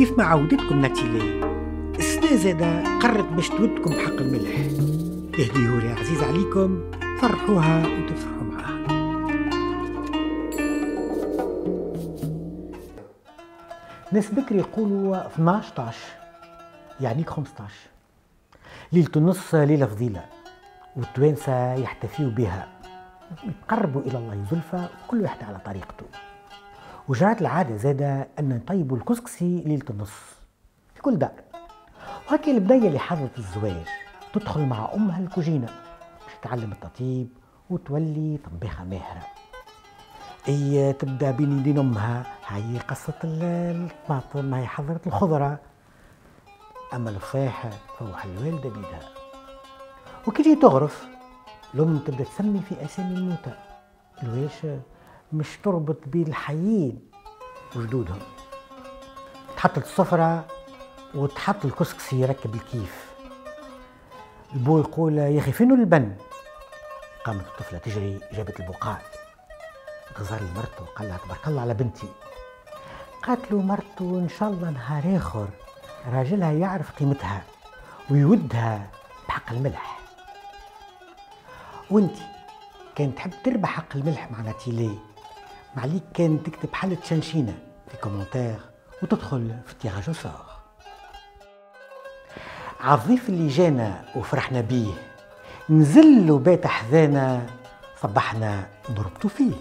وكيف ما عودتكم ناتيلي السنة زادة قررت باش تودكم بحق الملح. تهديهولي عزيز عليكم فرحوها وتفرحوا معاها ناس بكري يقولوا 12 12 يعني 15 ليلة النص ليلة فضيلة والتوانسة يحتفيوا بها. يقربوا إلى الله زلفى كل واحد على طريقته. وجرت العادة زادة أن نطيبوا الكسكسي ليلة النص. في كل دار وهكي البداية اللي حضرت الزواج. تدخل مع أمها الكوجينة. باش تتعلم التطيب وتولي طباخة ماهرة. هي تبدأ بين يدين أمها. هاي قصة الطماطم هاي حضرت الخضرة. أما الفاحة فوح الوالدة بيدها وكي تغرف الام تبدأ تسمي في اسامي الموتى. الواش مش تربط بين الحيين وجدودهم. تحط السفرة وتحط الكسكسي يركب الكيف. البو يقول يا أخي فين البن؟ قامت الطفلة تجري جابت البقال. غزار مرته قال لها تبارك الله على بنتي. قالت له مرته إن شاء الله نهار آخر راجلها يعرف قيمتها ويودها بحق الملح. وأنتي كان تحب تربح حق الملح مع ناتيلي معليك كان تكتب حالة شنشينة في كومنتير وتدخل في تيراج سور عالضيف اللي جانا وفرحنا بيه نزل وبات حذانا صبحنا ضربتو فيه